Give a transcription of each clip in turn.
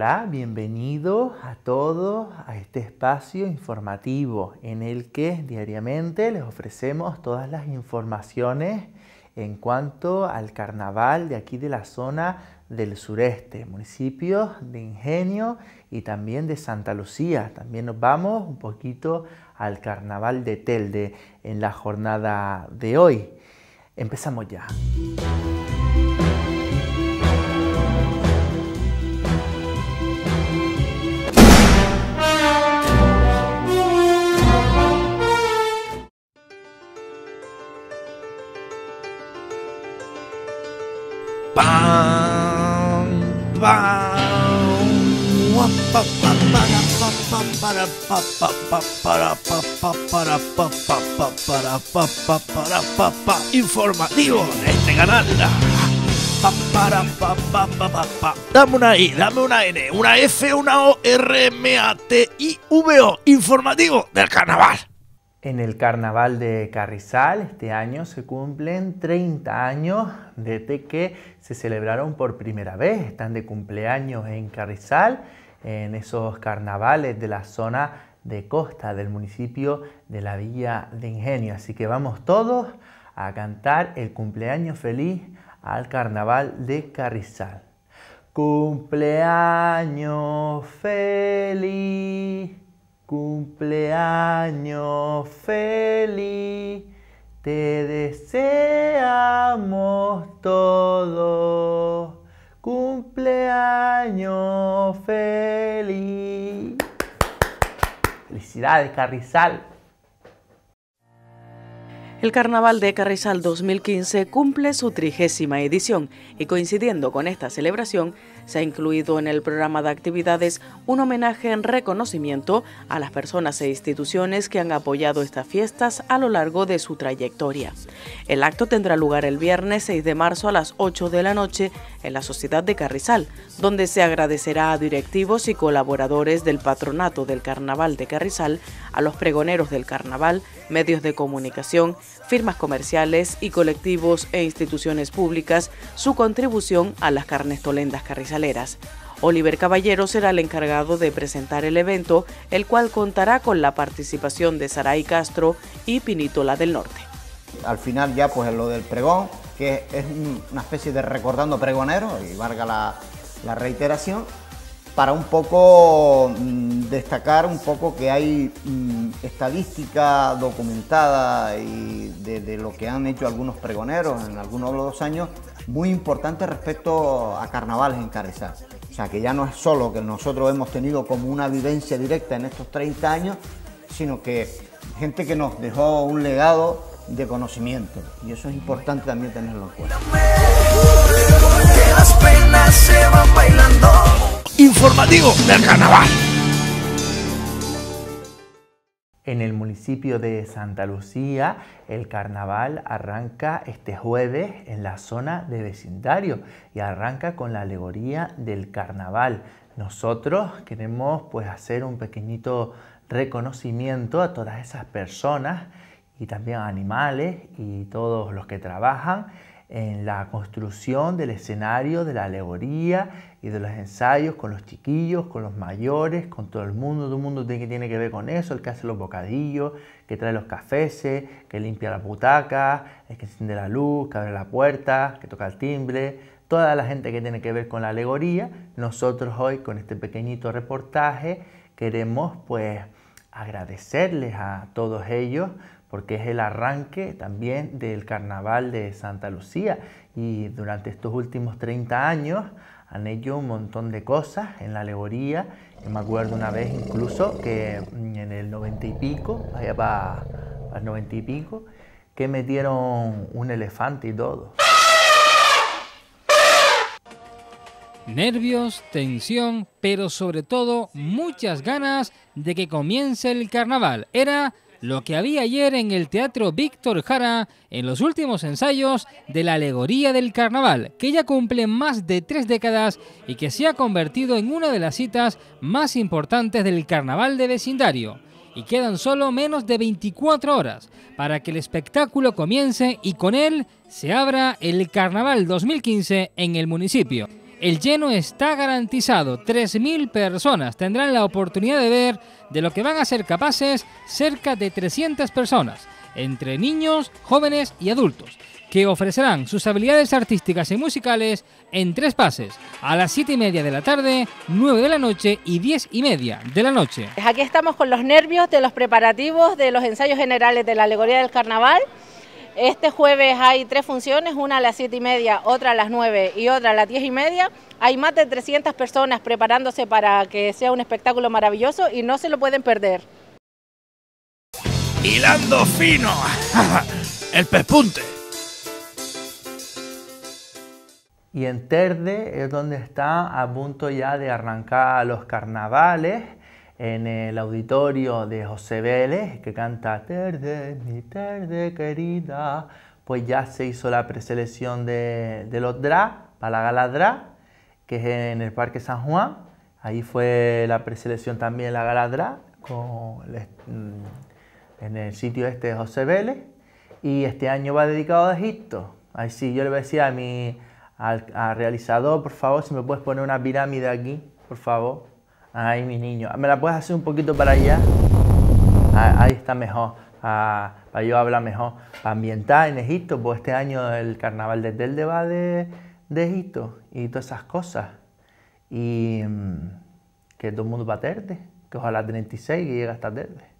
Hola, bienvenidos a todos a este espacio informativo en el que diariamente les ofrecemos todas las informaciones en cuanto al carnaval de aquí de la zona del sureste, municipios de Ingenio y también de Santa Lucía. También nos vamos un poquito al carnaval de Telde en la jornada de hoy. Empezamos ya. Informativo de este canal. Dame una I, dame una N, una F, una O, R, M, A, T, I, V, O. Informativo del carnaval. En el carnaval de Carrizal este año se cumplen 30 años desde que se celebraron por primera vez. Están de cumpleaños en Carrizal, en esos carnavales de la zona de costa del municipio de la Villa de Ingenio. Así que vamos todos a cantar el cumpleaños feliz al carnaval de Carrizal. Cumpleaños feliz. Cumpleaños feliz, te deseamos todos. Cumpleaños feliz. Felicidades, Carrizal. El Carnaval de Carrizal 2015 cumple su trigésima edición y coincidiendo con esta celebración se ha incluido en el programa de actividades un homenaje en reconocimiento a las personas e instituciones que han apoyado estas fiestas a lo largo de su trayectoria. El acto tendrá lugar el viernes 6 de marzo a las 8 de la noche en la Sociedad de Carrizal, donde se agradecerá a directivos y colaboradores del Patronato del Carnaval de Carrizal, a los pregoneros del Carnaval, medios de comunicación, firmas comerciales y colectivos e instituciones públicas su contribución a las carnestolendas carrizaleras. Oliver Caballero será el encargado de presentar el evento, el cual contará con la participación de Saray Castro y Pinitola del Norte. Al final ya pues lo del pregón, que es una especie de recordando pregonero, y valga la, la reiteración, para un poco mm, destacar un poco que hay mm, estadística documentada y de, lo que han hecho algunos pregoneros en algunos de los años, muy importante respecto a carnavales en Carrizal. O sea, que ya no es solo que nosotros hemos tenido como una vivencia directa en estos 30 años, sino que gente que nos dejó un legado de conocimiento. Y eso es importante también tenerlo en cuenta. Informativo del carnaval. En el municipio de Santa Lucía, el carnaval arranca este jueves en la zona de vecindario y arranca con la alegoría del carnaval. Nosotros queremos pues hacer un pequeñito reconocimiento a todas esas personas y también animales y todos los que trabajan en la construcción del escenario, de la alegoría y de los ensayos con los chiquillos, con los mayores, con todo el mundo, todo el mundo tiene que, tiene que ver con eso, el que hace los bocadillos, que trae los cafés, que limpia la butaca, el que enciende la luz, que abre la puerta, que toca el timbre, toda la gente que tiene que ver con la alegoría, nosotros hoy con este pequeñito reportaje queremos pues agradecerles a todos ellos porque es el arranque también del carnaval de Santa Lucía y durante estos últimos 30 años han hecho un montón de cosas en la alegoría. Yo me acuerdo una vez incluso que en el 90 y pico, allá para, el 90 y pico, que metieron un elefante y todo. Nervios, tensión, pero sobre todo muchas ganas de que comience el carnaval. Era lo que había ayer en el Teatro Víctor Jara en los últimos ensayos de la alegoría del carnaval, que ya cumple más de tres décadas y que se ha convertido en una de las citas más importantes del carnaval de vecindario. Y quedan solo menos de 24 horas para que el espectáculo comience y con él se abra el Carnaval 2015 en el municipio. El lleno está garantizado. 3.000 personas tendrán la oportunidad de ver de lo que van a ser capaces cerca de 300 personas, entre niños, jóvenes y adultos, que ofrecerán sus habilidades artísticas y musicales en tres pases, a las 7 y media de la tarde, 9 de la noche y 10 y media de la noche. Aquí estamos con los nervios de los preparativos de los ensayos generales de la alegoría del carnaval. Este jueves hay tres funciones, una a las 7 y media, otra a las 9 y otra a las 10 y media. Hay más de 300 personas preparándose para que sea un espectáculo maravilloso y no se lo pueden perder. Hilando fino, el pespunte. Y en Terde es donde está a punto ya de arrancar los carnavales en el auditorio de José Vélez, que canta Terde, mi Terde querida. Pues ya se hizo la preselección de, de los DRA, para la gala DRA, que es en el Parque San Juan. Ahí fue la preselección también la gala DRA, con mm, en el sitio este de José Vélez. Y este año va dedicado a Egipto. Ahí sí, yo le decía a mi al, realizador, por favor, si me puedes poner una pirámide aquí, por favor. Ahí, mi niño. ¿Me la puedes hacer un poquito para allá? Ah, ahí está mejor. Ah, para yo hablar mejor. Para ambientar en Egipto, pues este año el carnaval de Telde va de, de Egipto y todas esas cosas. Y mm, que todo el mundo va a Telde. Que ojalá 36 que llegue hasta Telde.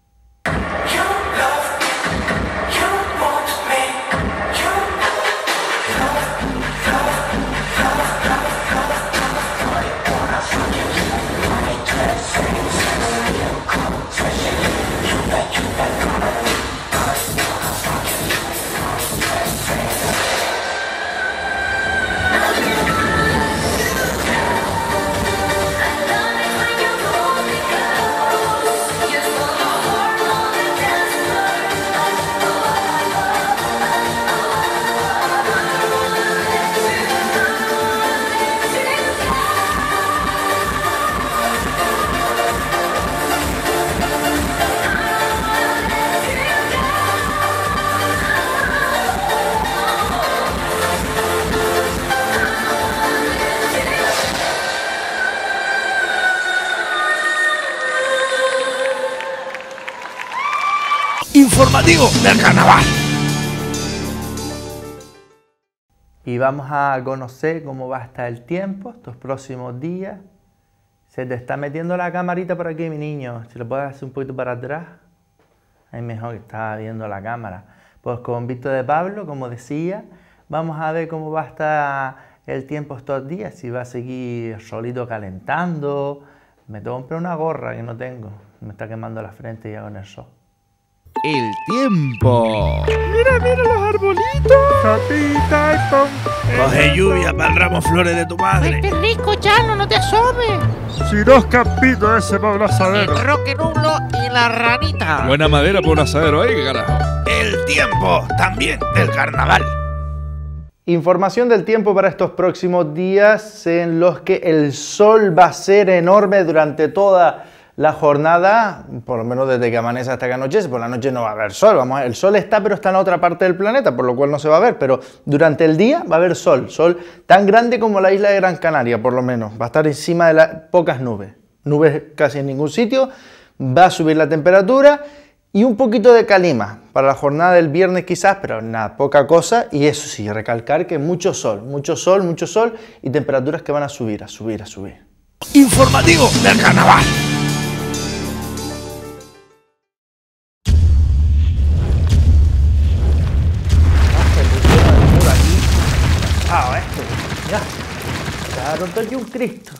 Del carnaval. Y vamos a conocer cómo va a estar el tiempo estos próximos días. Se te está metiendo la camarita por aquí, mi niño. Si lo puedes hacer un poquito para atrás. Ahí mejor que está viendo la cámara. Pues con Víctor de Pablo, como decía, vamos a ver cómo va a estar el tiempo estos días. Si va a seguir solito calentando. Me tengo que una gorra que no tengo. Me está quemando la frente ya con el sol el tiempo. Mira, mira los arbolitos. Capita Coge lluvia para el ramo flores de tu madre. Ay, qué rico, Chano, no te asomes. Si dos capitos ese para un asadero. El roque nublo y la ranita. Buena madera para un asadero ahí, carajo. El tiempo también del carnaval. Información del tiempo para estos próximos días en los que el sol va a ser enorme durante toda la jornada, por lo menos desde que amanece hasta que anochece, por la noche no va a haber sol, vamos el sol está pero está en otra parte del planeta, por lo cual no se va a ver, pero durante el día va a haber sol, sol tan grande como la isla de Gran Canaria, por lo menos, va a estar encima de las pocas nubes, nubes casi en ningún sitio, va a subir la temperatura y un poquito de calima para la jornada del viernes quizás, pero nada, poca cosa. Y eso sí, recalcar que mucho sol, mucho sol, mucho sol y temperaturas que van a subir, a subir, a subir. Informativo del carnaval. Roto aquí un Cristo.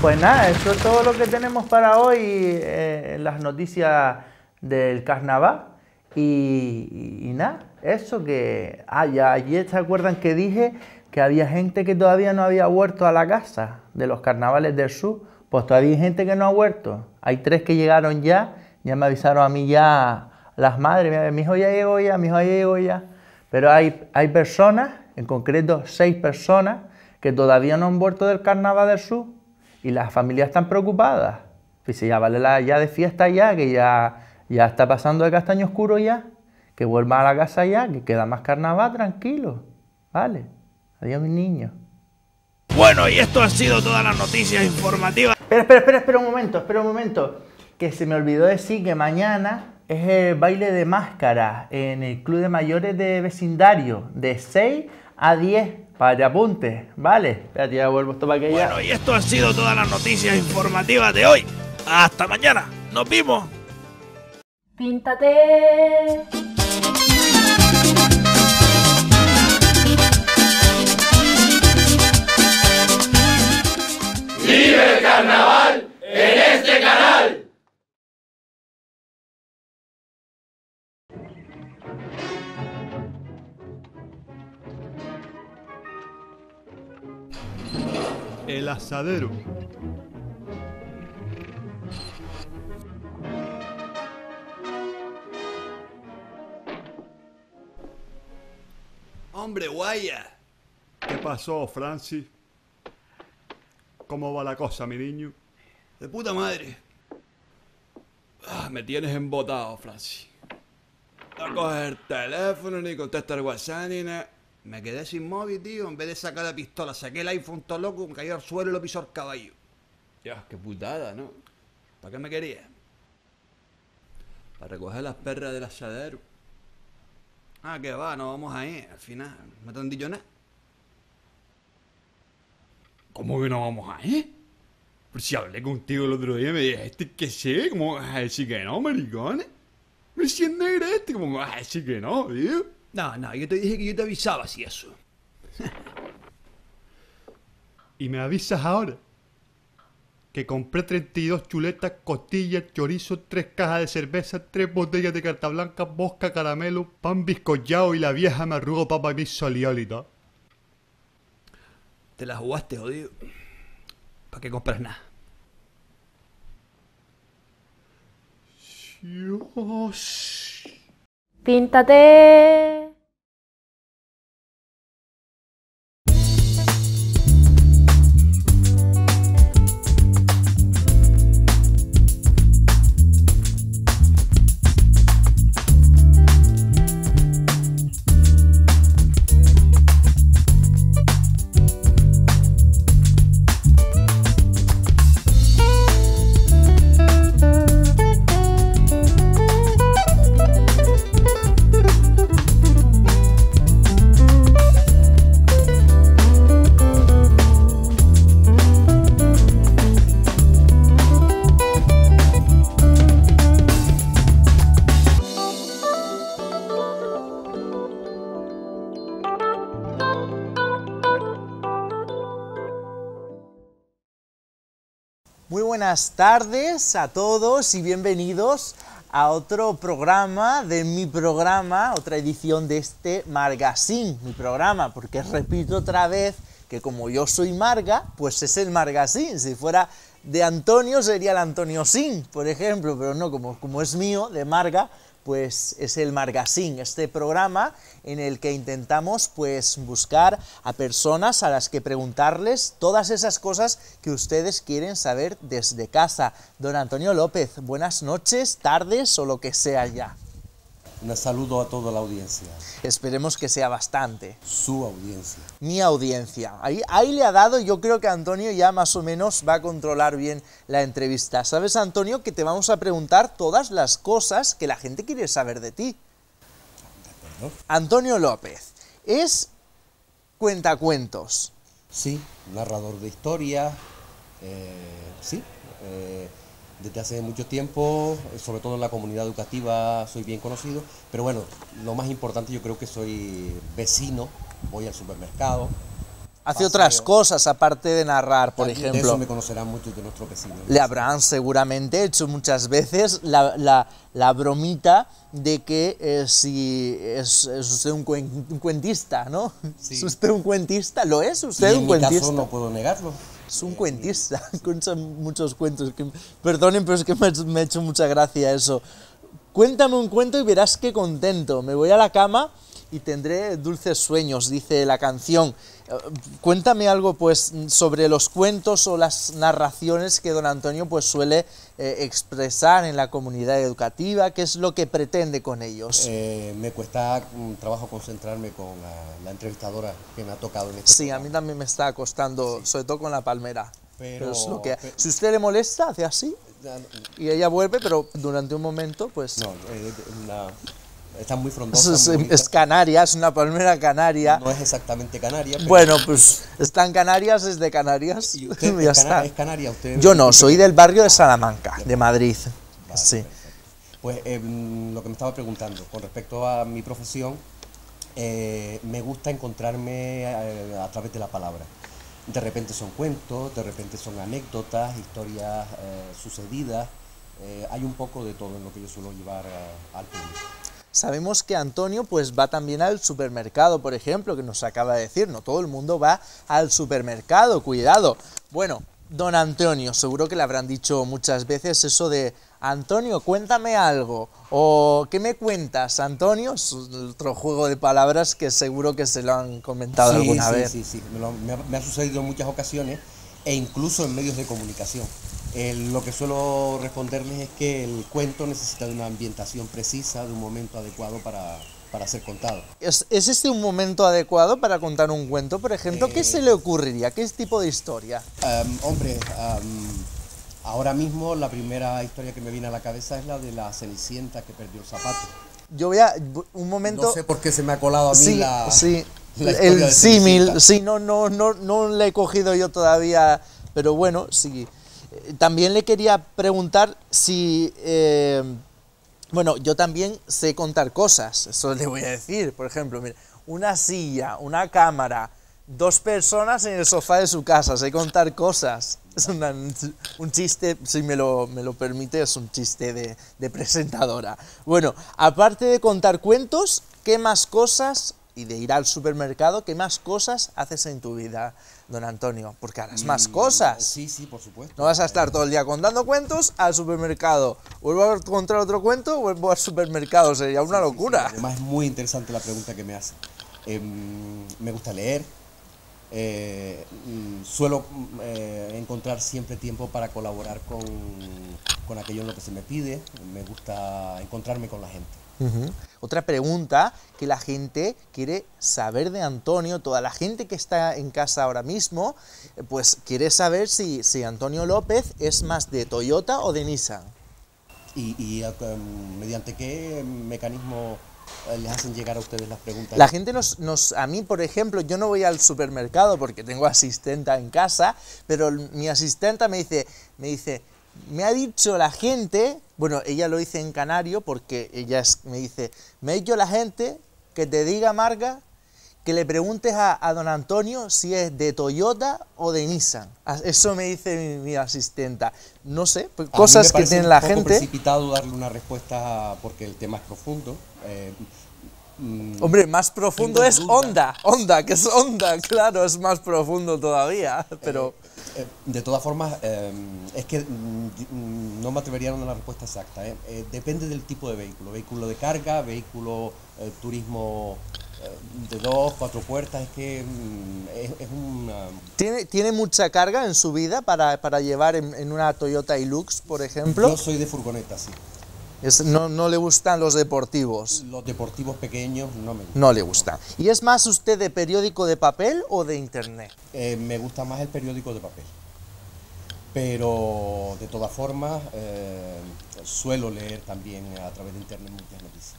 Pues nada, eso es todo lo que tenemos para hoy eh, las noticias del carnaval. Y, nada, eso que... Ah, ya ayer se acuerdan que dije que había gente que todavía no había vuelto a la casa de los carnavales del sur. Pues todavía hay gente que no ha vuelto. Hay tres que llegaron ya. Ya me avisaron a mí ya las madres. Mi hijo ya llegó ya, mi hijo ya llegó ya. Pero hay, hay personas, en concreto seis personas, que todavía no han vuelto del carnaval del sur y las familias están preocupadas. Dice, ya vale la ya de fiesta ya, que ya, ya está pasando de castaño oscuro ya, que vuelvan a la casa ya, que queda más carnaval tranquilo. Vale. Adiós, mis niños. Bueno, y esto ha sido todas las noticias informativas. Espera, espera, espera, espera un momento, espera un momento. Que se me olvidó decir que mañana es el baile de máscara en el Club de Mayores de Vecindario, de 6 a 10 para que apuntes, ¿vale? Espérate, ya vuelvo esto para que ya... Bueno, y esto ha sido todas las noticias informativas de hoy. Hasta mañana. Nos vimos. Píntate. ¡Vive el carnaval El asadero. Hombre, guaya. ¿Qué pasó, Francis? ¿Cómo va la cosa, mi niño? De puta madre. Ah, me tienes embotado, Francis. No coges el teléfono, ni contestas el WhatsApp, ni nada. Me quedé sin móvil, tío. En vez de sacar la pistola, saqué el iPhone todo loco, me cayó al suelo y lo pisó el caballo. Ya, qué putada, ¿no? ¿Para qué me quería? Para recoger las perras del asadero. Ah, que va, no vamos a ir. Al final, no te han dicho nada. ¿Cómo que no vamos a ir? Pero si hablé contigo el otro día y me dijiste que sí, ¿cómo vas a decir que no, maricones? Me siento negro este, ¿cómo vas a decir que no, tío? No, no, yo te dije que yo te avisaba si eso. ¿Y me avisas ahora? Que compré 32 chuletas, costillas, chorizo, 3 cajas de cerveza, 3 botellas de carta blanca, bosca, caramelo, pan bizcollado y la vieja me arrugó papa mi soliolita. Te la jugaste, jodido. ¿Para qué compras nada? Dios. Píntate. Buenas tardes a todos y bienvenidos a otro programa de mi programa, otra edición de este Margasín, mi programa, porque repito otra vez que como yo soy Marga, pues es el Margasín, si fuera de Antonio sería el Antonio Sin, por ejemplo, pero no, como, como es mío, de Marga, pues es el Margasín, este programa en el que intentamos pues buscar a personas a las que preguntarles todas esas cosas que ustedes quieren saber desde casa. Don Antonio López, buenas noches, tardes o lo que sea ya. Un saludo a toda la audiencia. Esperemos que sea bastante. Su audiencia. Mi audiencia. Ahí, ahí le ha dado, yo creo que Antonio ya más o menos va a controlar bien la entrevista. ¿Sabes, Antonio, que te vamos a preguntar todas las cosas que la gente quiere saber de ti? Antonio López, ¿es cuentacuentos? Sí, narrador de historia, eh, sí. eh, desde hace mucho tiempo, sobre todo en la comunidad educativa, soy bien conocido. Pero bueno, lo más importante yo creo que soy vecino, voy al supermercado. Hace otras cosas aparte de narrar, por También de ejemplo. eso me conocerán muchos de nuestros vecinos. Le habrán seguramente hecho muchas veces la, la- la bromita de que eh, si es, es usted un, cuen- un cuentista, ¿no? ¿Es usted un cuentista? ¿Lo es usted Y un en mi cuentista? caso no puedo negarlo. Es un cuentista, cuenta muchos cuentos. que- perdonen, pero es que me me ha hecho mucha gracia eso. Cuéntame un cuento y verás qué contento. Me voy a la cama y tendré dulces sueños, dice la canción. Eh, cuéntame algo pues sobre los cuentos o las narraciones que don Antonio pues suele eh, expresar en la comunidad educativa, qué es lo que pretende con ellos. Eh, me cuesta un trabajo concentrarme con la, entrevistadora que me ha tocado en este Sí, a mí también me está costando, sobre todo con la palmera. Pero, lo que, si usted le molesta, hace así y ella vuelve, pero durante un momento, pues... No, está muy frondosa. Es, es, canaria, es una palmera canaria. No es exactamente canaria. Bueno, pues está en Canarias, es de Canarias. ¿Y usted ya es, está. es canaria? Usted Yo no, soy del barrio de Salamanca, de Madrid. sí. Pues eh, lo que me estaba preguntando, con respecto a mi profesión, eh, me gusta encontrarme eh, a través de la palabra. De repente son cuentos, de repente son anécdotas, historias sucedidas. hay un poco de todo en lo que yo suelo llevar al público. Sabemos que Antonio pues va también al supermercado, por ejemplo, que nos acaba de decir, no todo el mundo va al supermercado, cuidado. Bueno, don Antonio, seguro que le habrán dicho muchas veces eso de Antonio, cuéntame algo, o ¿qué me cuentas, Antonio? Es otro juego de palabras que seguro que se lo han comentado alguna vez. Sí, sí, me, me ha sucedido en muchas ocasiones e incluso en medios de comunicación lo que suelo responderles es que el cuento necesita de una ambientación precisa, de un momento adecuado para, ser contado. ¿Es, este un momento adecuado para contar un cuento, por ejemplo? ¿Qué se le ocurriría? ¿Qué tipo de historia? Em, hombre, em, ahora mismo la primera historia que me viene a la cabeza es la de la Cenicienta que perdió el zapato. Yo voy a... un momento... No sé por qué se me ha colado a mí la... Sí, el símil, sí, no, no, no, no le he cogido yo todavía, pero bueno, sí también le quería preguntar si... Eh, bueno, yo también sé contar cosas, eso le voy a decir. Por ejemplo, una silla, una cámara, dos personas en el sofá de su casa, sé contar cosas. Es un chiste, si me lo, me lo, permite, es un chiste de, de presentadora. Bueno, aparte de contar cuentos, ¿qué más cosas y de ir al supermercado, ¿qué más cosas haces en tu vida, don Antonio? Porque harás más mm, cosas. Sí, sí, por supuesto. No vas a estar todo el día contando cuentos al supermercado. Vuelvo a contar otro cuento, vuelvo al supermercado. Sería una locura. Además es muy interesante la pregunta que me hace. Em, me gusta leer. Eh, mm, suelo mm, eh, encontrar siempre tiempo para colaborar con, con aquello en lo que se me pide. Me gusta encontrarme con la gente. Otra pregunta que la gente quiere saber de Antonio, toda la gente que está en casa ahora mismo, eh, pues quiere saber si, si Antonio López es más de Toyota o de Nissan. ¿Y, eh, mediante qué mecanismo eh, les hacen llegar a ustedes las preguntas? La gente nos, nos, a mí, por ejemplo, yo no voy al supermercado porque tengo asistenta en casa, pero mi asistenta me dice, me dice, me ha dicho la gente, bueno, ella lo dice en canario porque ella me dice, me ha dicho la gente que te diga, Marga, que le preguntes a, don Antonio si es de Toyota o de Nissan. Eso me dice mi, asistenta. No sé, pues, cosas que tiene la gente. Es precipitado darle una respuesta porque el tema es profundo. Eh, mm, Hombre, más profundo es Honda, Honda, que es Honda, claro, es más profundo todavía, pero... Eh, eh, de todas formas, eh, es que mm, no me atrevería a dar una respuesta exacta. ¿eh? depende del tipo de vehículo. Vehículo de carga, vehículo turismo de dos, cuatro puertas. Es que mm, es, un... ¿Tiene, ¿Tiene mucha carga en su vida para, llevar en, en, una Toyota Hilux, por ejemplo? Yo soy de furgoneta, sí no, no, le gustan los deportivos. Los deportivos pequeños no me gustan. No le gustan. ¿Y es más usted de periódico de papel o de internet? Eh, me gusta más el periódico de papel. Pero de todas formas, eh, suelo leer también a través de internet muchas noticias.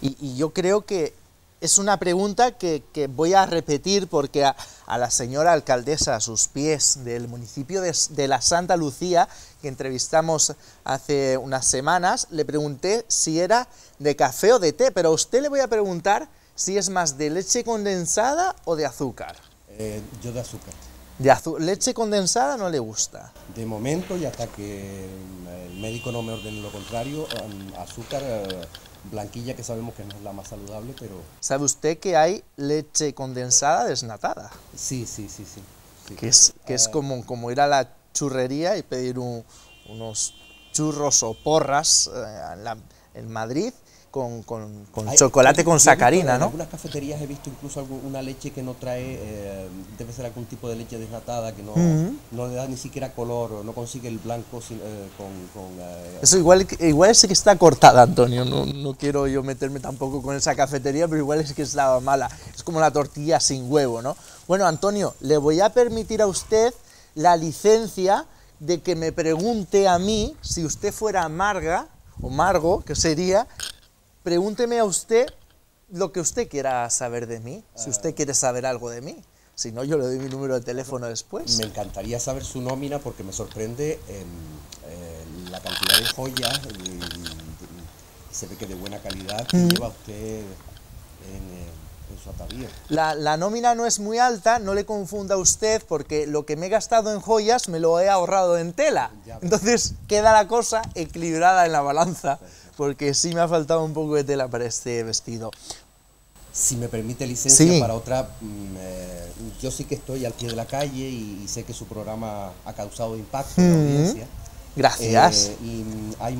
y yo creo que es una pregunta que, voy a repetir porque a, la señora alcaldesa, a sus pies del municipio de, la Santa Lucía, que entrevistamos hace unas semanas, le pregunté si era de café o de té, pero a usted le voy a preguntar si es más de leche condensada o de azúcar. Eh, yo de azúcar. De leche condensada no le gusta. De momento y hasta que el médico no me ordene lo contrario, azúcar... Eh, blanquilla que sabemos que no es la más saludable, pero... ¿Sabe usted que hay leche condensada desnatada? Sí, sí, sí, sí. Que es, que es ah. como, como ir a la churrería y pedir unos churros o porras eh, en, Madrid con, con- con Hay- chocolate con sacarina, En ¿no? algunas cafeterías he visto incluso una leche que no trae, eh, debe ser algún tipo de leche desnatada que no, no le da ni siquiera color, o no consigue el blanco sin- eh, con... con, eh, Eso igual, igual sí que está cortada, Antonio. No, no quiero yo meterme tampoco con esa cafetería, pero igual es que estaba mala. Es como la tortilla sin huevo, ¿no? Bueno, Antonio, le voy a permitir a usted la licencia de que me pregunte a mí si usted fuera Marga, o Margo, que sería, pregúnteme a usted lo que usted quiera saber de mí, si usted quiere saber algo de mí. Si no, yo le doy mi número de teléfono después. Me encantaría saber su nómina porque me sorprende eh, la cantidad de joyas y, y se ve que de buena calidad que Mm. lleva usted en, eh, en su atavío. La, la nómina no es muy alta, no le confunda usted, porque lo que me he gastado en joyas me lo he ahorrado en tela. Entonces queda la cosa equilibrada en la balanza, porque sí me ha faltado un poco de tela para este vestido. Si me permite licencia Sí. para otra, mm, eh, yo sí que estoy al pie de la calle y, y sé que su programa ha causado impacto en la Mm. audiencia. Gracias. Eh, y mm, hay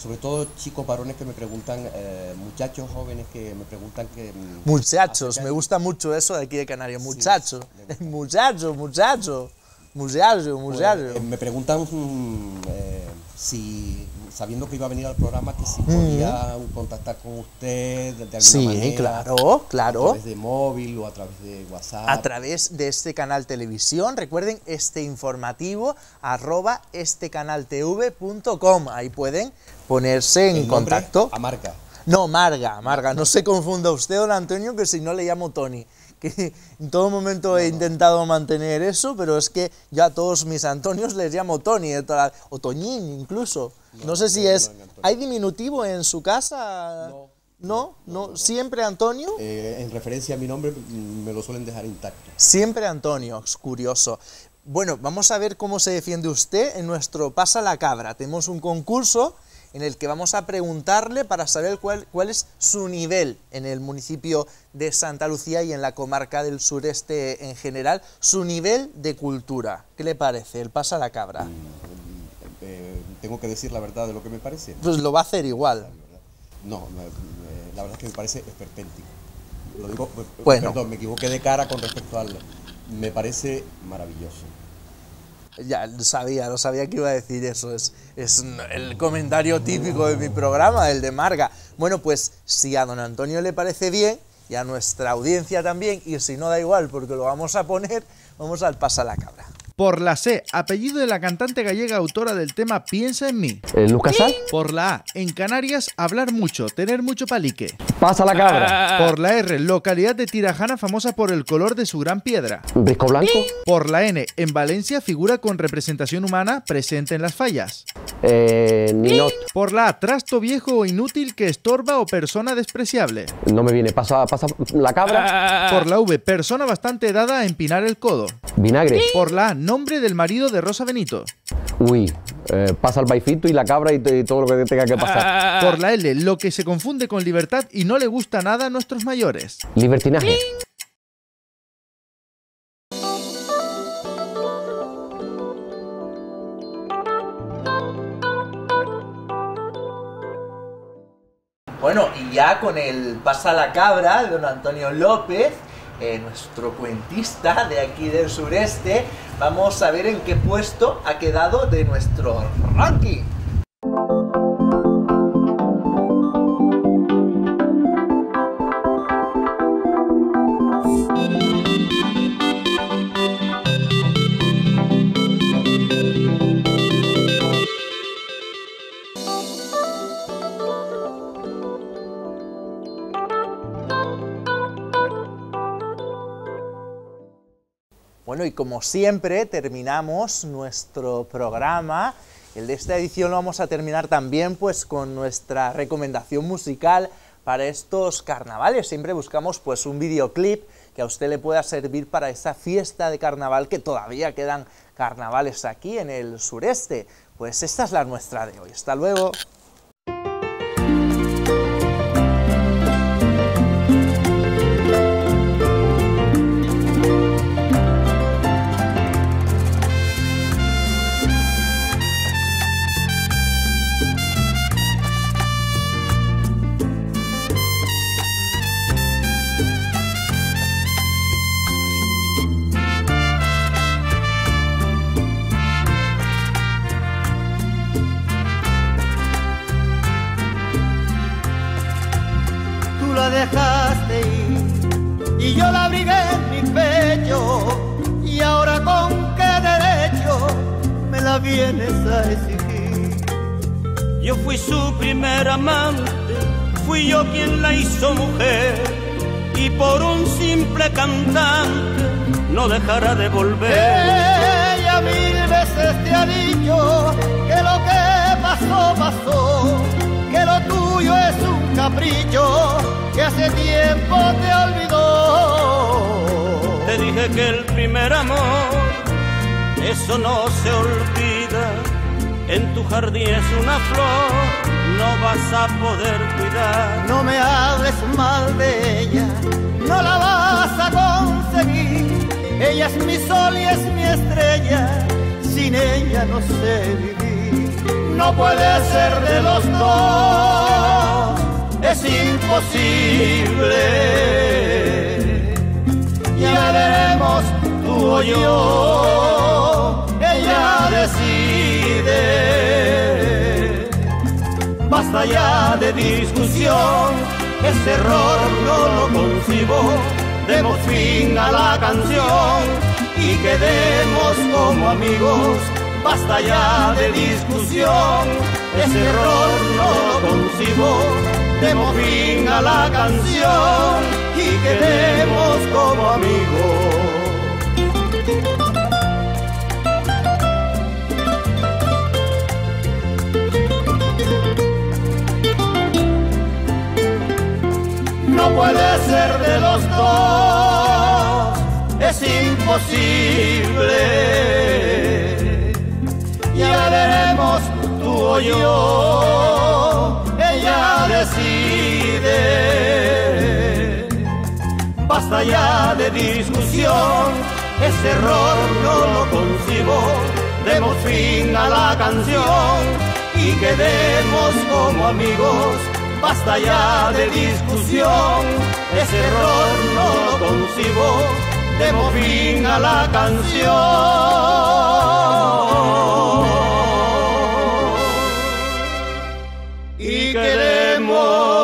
sobre todo chicos varones que me preguntan, eh, muchachos jóvenes que me preguntan que... mm, Muchachos, me gusta mucho eso de aquí de Canarias, muchachos. Muchacho, muchacho, muchacho, muchacho. Pues, eh, me preguntan mm, eh, si, sabiendo que iba a venir al programa, que si Mm. podía contactar con usted de alguna Sí, manera. claro, claro. A través de móvil o a través de WhatsApp. a través de este canal televisión. Recuerden este informativo arroba estecanaltv.com. Ahí pueden ponerse en contacto. Amarga. No, Marga, Marga. No se confunda usted, don Antonio, que si no le llamo Tony. Que en todo momento he intentado mantener eso, pero es que yo a todos mis Antonios les llamo Tony, toda- o Toñín incluso. No, sé si es... ¿Hay diminutivo en su casa? No. ¿No? ¿Siempre Antonio? Eh, en referencia a mi nombre, mm, me lo suelen dejar intacto. Siempre Antonio, es curioso. Bueno, vamos a ver cómo se defiende usted en nuestro Pasa la Cabra. Tenemos un concurso en el que vamos a preguntarle para saber cuál, cuál es su nivel en el municipio de Santa Lucía y en la comarca del sureste en general, su nivel de cultura. ¿Qué le parece? El Pasa la Cabra. Eh, tengo que decir la verdad de lo que me parece. Pues lo va a hacer igual. No, la verdad es que me parece esperpéntico. Lo digo, Bueno. perdón, me equivoqué de cara con respecto al... Me parece maravilloso. Ya lo sabía, lo sabía que iba a decir eso. Es, es el comentario típico de mi programa, el de Marga. Bueno, pues si a don Antonio le parece bien y a nuestra audiencia también, y si no da igual porque lo vamos a poner, vamos al pasa la cabra. Por la C, apellido de la cantante gallega autora del tema Piensa en mí. ¿Luz Casal? Por la A, en Canarias, hablar mucho, tener mucho palique. Pasa la cabra. Por la R, localidad de Tirajana famosa por el color de su gran piedra. Brisco blanco. Por la N, en Valencia figura con representación humana presente en las fallas. Eh, Ninot. Por la A, trasto viejo o inútil que estorba o persona despreciable. No me viene. Pasa, pasa la cabra. Por la V, persona bastante dada a empinar el codo. Vinagre. Por la A, nombre del marido de Rosa Benito. Uy. eh, pasa el baifito y la cabra y, y todo lo que tenga que pasar. Por la L, lo que se confunde con libertad y no le gusta nada a nuestros mayores. Libertinaje. Bueno, y ya con el pasa la cabra de don Antonio López, eh, nuestro cuentista de aquí del sureste, vamos a ver en qué puesto ha quedado de nuestro ranking. Y como siempre terminamos nuestro programa. El de esta edición lo vamos a terminar también pues con nuestra recomendación musical para estos carnavales. Siempre buscamos pues un videoclip que a usted le pueda servir para esa fiesta de carnaval que todavía quedan carnavales aquí en el sureste. Pues esta es la nuestra de hoy. Hasta luego. Vienes a exigir. Yo fui su primer amante, fui yo quien la hizo mujer y por un simple cantante no dejará de volver. Ella mil veces te ha dicho que lo que pasó pasó, que lo tuyo es un capricho que hace tiempo te olvidó. Te dije que el primer amor, eso no se olvida. En tu jardín es una flor, no vas a poder cuidar. No me hables mal de ella, no la vas a conseguir. Ella es mi sol y es mi estrella, sin ella no sé vivir. No puede ser de los dos es imposible. Ya veremos tú o yo, Basta ya de discusión, ese error no lo concibo. Demos fin a la canción y quedemos como amigos. Basta ya de discusión, ese error no lo concibo demos fin a la canción y quedemos como amigos. No puede ser de los dos, es imposible. Ya veremos tú o yo ella decide. Basta ya de discusión, ese error no lo concibo. Demos fin a la canción y quedemos como amigos. Basta ya de discusión, ese error no lo concibo, demos fin a la canción. Y queremos...